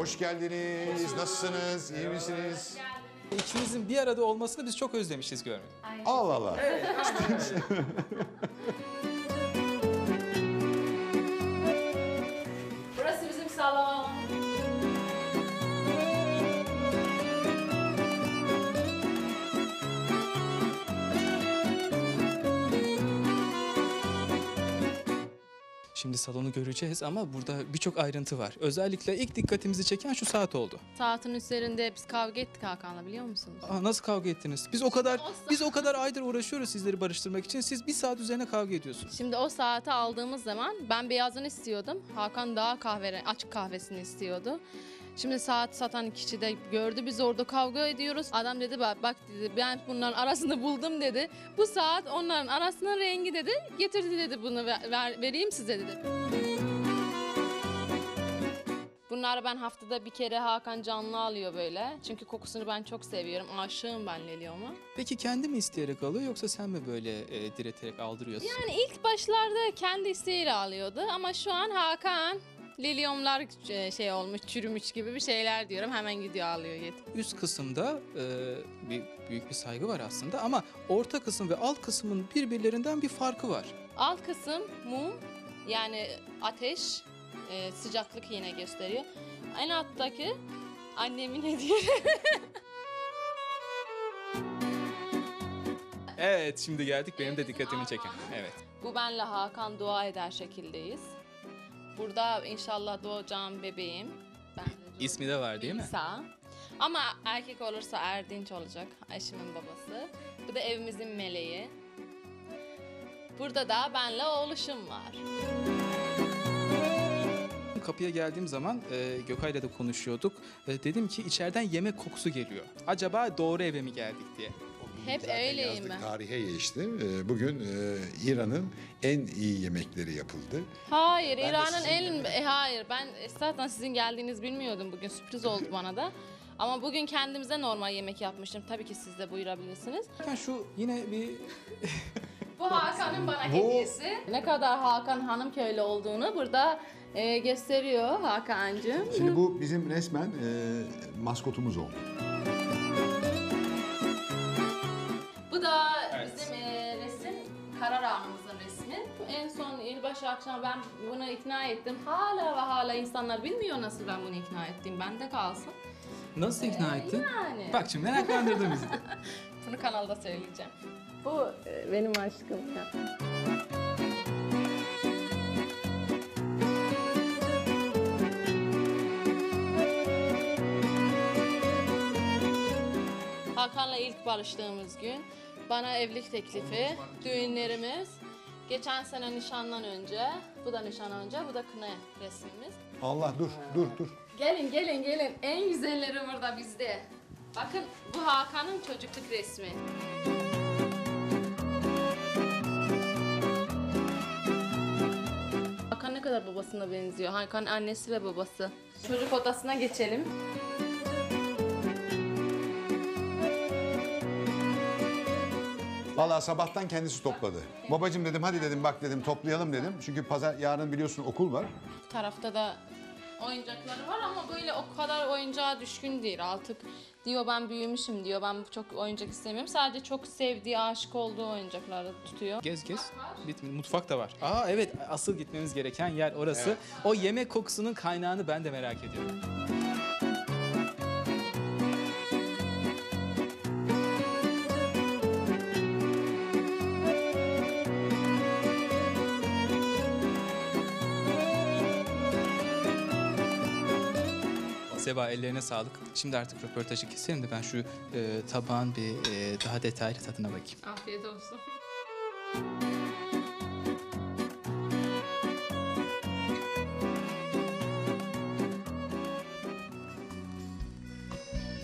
Hoş geldiniz. Nasılsınız? İyi misiniz? İkinizin bir arada olmasını biz çok özlemişiz görmeyi. Allah Allah. Şimdi salonu göreceğiz ama burada birçok ayrıntı var. Özellikle ilk dikkatimizi çeken şu saat oldu. Saatin üzerinde biz kavga ettik Hakan'la biliyor musunuz? Aa, nasıl kavga ettiniz? Biz o kadar o biz o kadar aydır uğraşıyoruz sizleri barıştırmak için. Siz bir saat üzerine kavga ediyorsunuz. Şimdi o saati aldığımız zaman ben beyazını istiyordum. Hakan daha kahve açık kahvesini istiyordu. Şimdi saat satan kişi de gördü biz orada kavga ediyoruz. Adam dedi bak, bak dedi ben bunların arasında buldum dedi. Bu saat onların arasının rengi dedi. Getirdi dedi bunu ver- ver- vereyim size dedi. Bunları ben haftada bir kere Hakan canlı alıyor böyle. Çünkü kokusunu ben çok seviyorum. Aşığım ben Lelyom'a. Peki kendi mi isteyerek alıyor yoksa sen mi böyle e, direterek aldırıyorsun? Yani ilk başlarda kendi isteğiyle alıyordu ama şu an Hakan lilyomlar e, şey olmuş, çürümüş gibi bir şeyler diyorum. Hemen gidiyor alıyor yet. Üst kısımda e, bir büyük bir saygı var aslında ama orta kısım ve alt kısmın birbirlerinden bir farkı var. Alt kısım mum yani ateş, e, sıcaklık yine gösteriyor. En alttaki annemin hediye. Evet şimdi geldik benim de dikkatimi çeken. Evet. Bu benle Hakan dua eder şekildeyiz. Burada inşallah doğacağım bebeğim. Ben İsmi de var değil mi? İsa. Ama erkek olursa Erdinç olacak. Eşimin babası. Bu da evimizin meleği. Burada da benle oğluşum var. Kapıya geldiğim zaman e, Gökay'la da konuşuyorduk. E, dedim ki içeriden yemek kokusu geliyor. Acaba doğru eve mi geldik diye. Hep Zaten öyleyim yazlık ben. tarihe geçti. Ee, Bugün e, İran'ın en iyi yemekleri yapıldı. Hayır, Ben de İran'ın sizin en... gibi. E, hayır, ben zaten sizin geldiğinizi bilmiyordum bugün. Sürpriz oldu bana da. Ama bugün kendimize normal yemek yapmıştım. Tabii ki siz de buyurabilirsiniz. Bakın şu yine bir Bu Hakan'ın bana Bu- hediyesi. Ne kadar Hakan hanım köylü olduğunu burada e, gösteriyor Hakan'cığım. Şimdi bu bizim resmen e, maskotumuz oldu. Yılbaşı akşamı ben bunu ikna ettim. Hala ve hala insanlar bilmiyor nasıl ben bunu ikna ettim. Bende kalsın. nasıl ikna ettin? Yani. Bak şimdi meraklandırdın bizi. Bunu kanalda söyleyeceğim. Bu e, benim aşkım ya. Hakan'la ilk barıştığımız gün bana evlilik teklifi, düğünlerimiz, geçen sene nişandan önce, bu da nişan önce, bu da kına resmimiz. Allah dur dur dur. Gelin gelin gelin en güzelleri burada bizde. Bakın bu Hakan'ın çocukluk resmi. Hakan ne kadar babasına benziyor. Hakan annesi ve babası. Çocuk odasına geçelim. Vallahi sabahtan kendisi topladı. Babacım dedim hadi dedim bak dedim toplayalım dedim. Çünkü pazar yarın biliyorsun okul var. Bu tarafta da oyuncakları var ama böyle o kadar oyuncağa düşkün değil. Artık diyor ben büyümüşüm diyor. Ben çok oyuncak istemiyorum. Sadece çok sevdiği, aşık olduğu oyuncakları tutuyor. Gez gez. Bitmedi. Mutfak da var. Aa evet asıl gitmemiz gereken yer orası. O yemek kokusunun kaynağını ben de merak ediyorum. Seba ellerine sağlık. Şimdi artık röportajı keselim de ben şu e, tabağın bir e, daha detaylı tadına bakayım. Afiyet olsun.